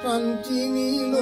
ক্রান্তি নিল